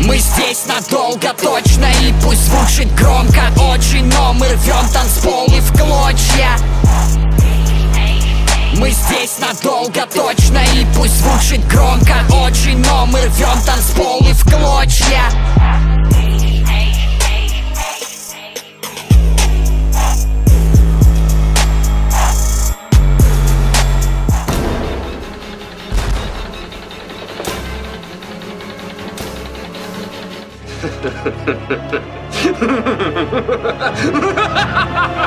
Мы здесь надолго, точно И пусть звучит громко. Очень Но мы рвем танцпол и в клочья. Мы здесь надолго, точно И пусть звучит громко. Очень Но мы рвем танцпол ハハハハ